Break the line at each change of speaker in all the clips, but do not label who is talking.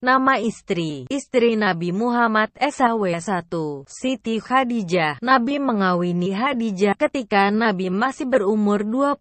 Nama istri, istri Nabi Muhammad SAW1, Siti Khadijah. Nabi mengawini Khadijah ketika Nabi masih berumur 25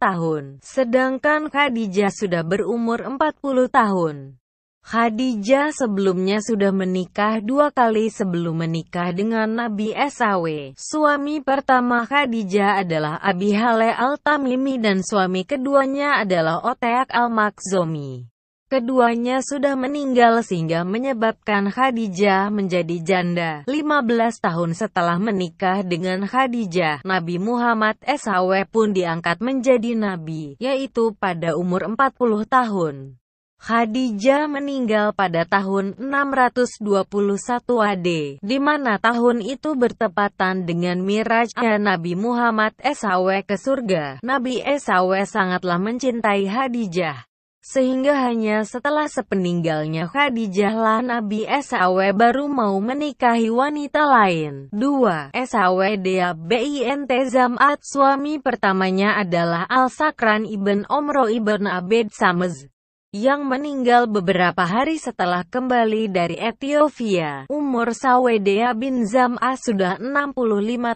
tahun, sedangkan Khadijah sudah berumur 40 tahun. Khadijah sebelumnya sudah menikah dua kali sebelum menikah dengan Nabi SAW. Suami pertama Khadijah adalah Abi Hale Al-Tamimi dan suami keduanya adalah Oteak Al-Makhzumi. Keduanya sudah meninggal sehingga menyebabkan Khadijah menjadi janda. 15 tahun setelah menikah dengan Khadijah, Nabi Muhammad SAW pun diangkat menjadi nabi, yaitu pada umur 40 tahun. Khadijah meninggal pada tahun 621 AD, di mana tahun itu bertepatan dengan Mirajnya Nabi Muhammad SAW ke surga. Nabi SAW sangatlah mencintai Khadijah. Sehingga hanya setelah sepeninggalnya Khadijah lah Nabi SAW baru mau menikahi wanita lain. 2. SAW Dea Bint Zam'at Suami pertamanya adalah Al-Sakran ibn Omro ibn Abed Samez yang meninggal beberapa hari setelah kembali dari Ethiopia. Umur Sawedea bin Zam'ah sudah 65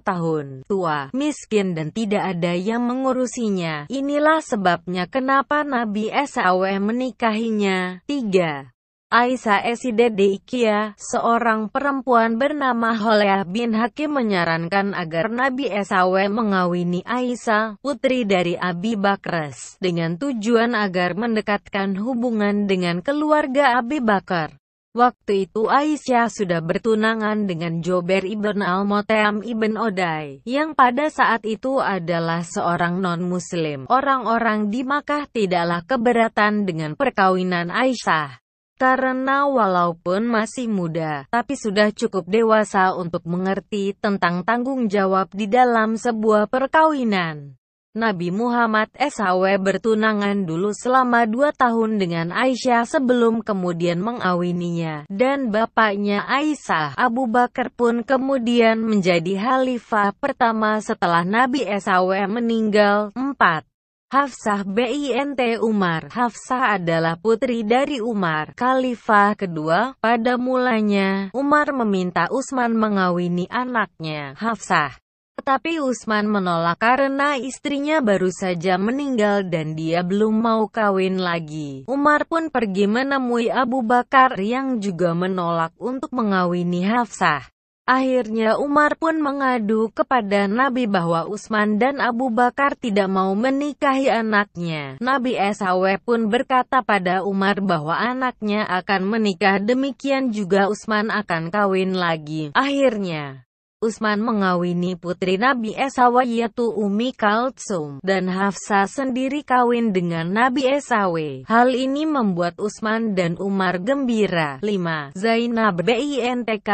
tahun, tua, miskin dan tidak ada yang mengurusinya. Inilah sebabnya kenapa Nabi SAW menikahinya. 3. Aisyah Esidede Ikia, seorang perempuan bernama Holeah bin Hakim menyarankan agar Nabi SAW mengawini Aisyah, putri dari Abi Bakres, dengan tujuan agar mendekatkan hubungan dengan keluarga Abi Bakar. Waktu itu Aisyah sudah bertunangan dengan Jober ibn al-Moteam ibn Odai, yang pada saat itu adalah seorang non-muslim. Orang-orang di Makkah tidaklah keberatan dengan perkawinan Aisyah. Karena walaupun masih muda, tapi sudah cukup dewasa untuk mengerti tentang tanggung jawab di dalam sebuah perkawinan. Nabi Muhammad SAW bertunangan dulu selama dua tahun dengan Aisyah sebelum kemudian mengawininya, dan bapaknya Aisyah, Abu Bakar pun kemudian menjadi khalifah pertama setelah Nabi SAW meninggal. 4. Hafsah bint Umar Hafsah adalah putri dari Umar, khalifah kedua. Pada mulanya, Umar meminta Utsman mengawini anaknya, Hafsah. Tetapi Utsman menolak karena istrinya baru saja meninggal dan dia belum mau kawin lagi. Umar pun pergi menemui Abu Bakar yang juga menolak untuk mengawini Hafsah. Akhirnya Umar pun mengadu kepada Nabi bahwa Utsman dan Abu Bakar tidak mau menikahi anaknya. Nabi SAW pun berkata pada Umar bahwa anaknya akan menikah demikian juga Utsman akan kawin lagi. Akhirnya, Utsman mengawini putri Nabi Esawa yaitu Umi Kalsum, dan Hafsa sendiri kawin dengan Nabi Esawe. Hal ini membuat Utsman dan Umar gembira. 5. Zainab BINTK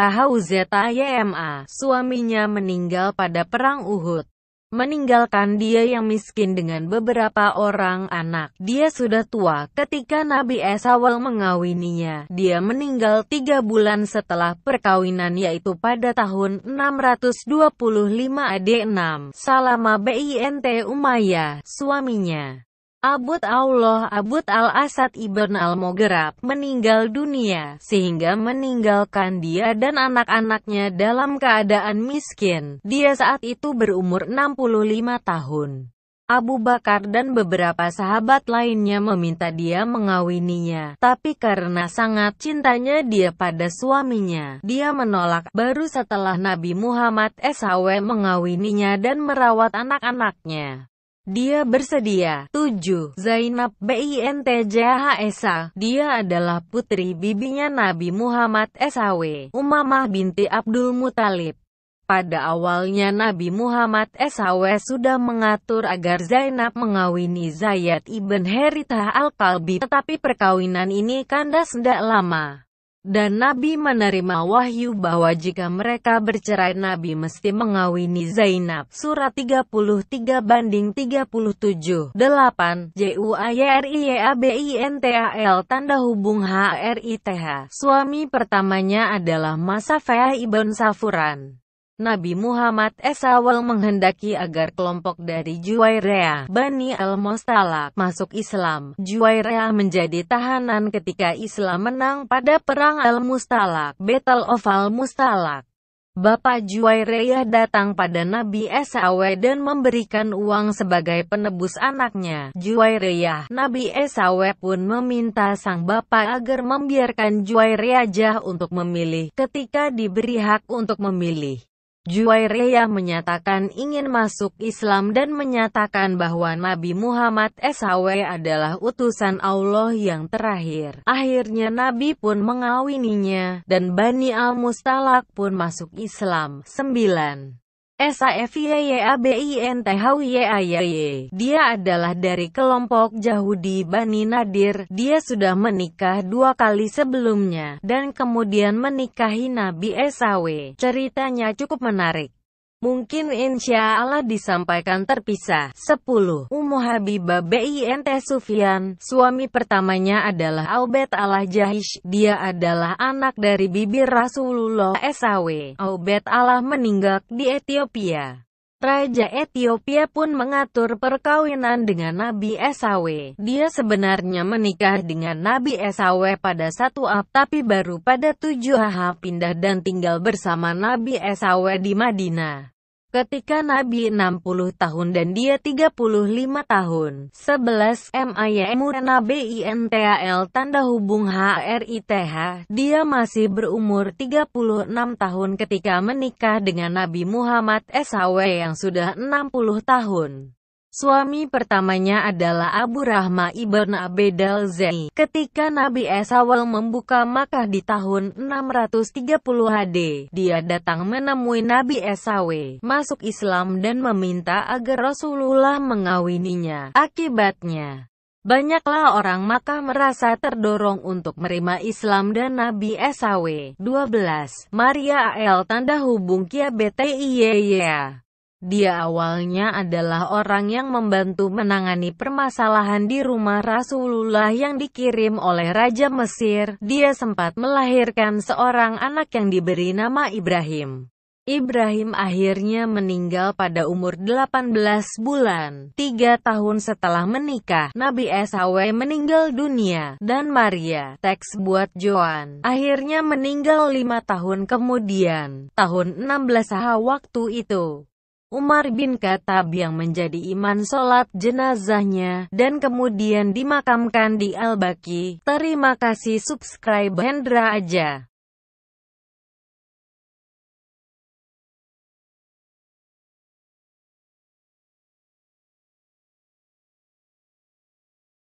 YMA, suaminya meninggal pada Perang Uhud meninggalkan dia yang miskin dengan beberapa orang anak. Dia sudah tua ketika Nabi Esawal mengawininya. Dia meninggal tiga bulan setelah perkawinan yaitu pada tahun 625 AD 6. Salama bint Umayyah, suaminya. Abud Allah Abud al-Asad ibn al-Mogherab meninggal dunia, sehingga meninggalkan dia dan anak-anaknya dalam keadaan miskin. Dia saat itu berumur 65 tahun. Abu Bakar dan beberapa sahabat lainnya meminta dia mengawininya, tapi karena sangat cintanya dia pada suaminya, dia menolak. Baru setelah Nabi Muhammad SAW mengawininya dan merawat anak-anaknya. Dia bersedia. 7. Zainab bint Jahesa. Dia adalah putri bibinya Nabi Muhammad SAW, Umamah binti Abdul Muthalib. Pada awalnya Nabi Muhammad SAW sudah mengatur agar Zainab mengawini Zayd ibn Haritha al-Kalbi, tetapi perkawinan ini kandas tidak lama. Dan Nabi menerima wahyu bahwa jika mereka bercerai Nabi mesti mengawini Zainab. Surat 33 banding 37. 8. JUAYRIYABINTAL Tanda hubung HRITH. Suami pertamanya adalah Masafah ibn Safuran. Nabi Muhammad SAW menghendaki agar kelompok dari Juwaireah, Bani al-Mustalak, masuk Islam. Juwaireah menjadi tahanan ketika Islam menang pada Perang al-Mustalak, Battle of al-Mustalak. Bapak Juwaireah datang pada Nabi SAW dan memberikan uang sebagai penebus anaknya. Juwaireah, Nabi SAW pun meminta sang bapak agar membiarkan Juwaireah untuk memilih ketika diberi hak untuk memilih. Juwairiyah menyatakan ingin masuk Islam dan menyatakan bahwa Nabi Muhammad SAW adalah utusan Allah yang terakhir. Akhirnya Nabi pun mengawininya, dan Bani al-Mustalak pun masuk Islam. 9. SAFYYABINTHWYAYY. Dia adalah dari kelompok Yahudi Bani Nadir. Dia sudah menikah dua kali sebelumnya, dan kemudian menikahi Nabi SAW. Ceritanya cukup menarik. Mungkin insya Allah disampaikan terpisah. 10. Ummu Habibah bint Sufyan, suami pertamanya adalah Aubed Allah Jahish. Dia adalah anak dari bibir Rasulullah SAW. Aubed Allah meninggal di Ethiopia. Raja Ethiopia pun mengatur perkawinan dengan Nabi SAW. Dia sebenarnya menikah dengan Nabi SAW pada satu Ab, tapi baru pada tujuh Ah pindah dan tinggal bersama Nabi SAW di Madinah. Ketika Nabi 60 tahun dan dia 35 tahun. 11 MAYMUNABINTAL tanda hubung HRITH. Dia masih berumur 36 tahun ketika menikah dengan Nabi Muhammad SAW yang sudah 60 tahun. Suami pertamanya adalah Abu Rahma ibn Abedal Zaini. Ketika Nabi Esawal membuka Makkah di tahun 630 HD, dia datang menemui Nabi Esawe, masuk Islam dan meminta agar Rasulullah mengawininya. Akibatnya, Banyaklah orang Makkah merasa terdorong untuk menerima Islam dan Nabi SAW. 12. Maria L. Tanda hubung Kia BTIYY dia awalnya adalah orang yang membantu menangani permasalahan di rumah Rasulullah yang dikirim oleh Raja Mesir. Dia sempat melahirkan seorang anak yang diberi nama Ibrahim. Ibrahim akhirnya meninggal pada umur 18 bulan. Tiga tahun setelah menikah, Nabi SAW meninggal dunia, dan Maria, teks buat Joan, akhirnya meninggal lima tahun kemudian, tahun 16 ah waktu itu. Umar bin Khattab yang menjadi iman sholat jenazahnya, dan kemudian dimakamkan di Al-Baqi. Terima kasih subscribe Hendra aja.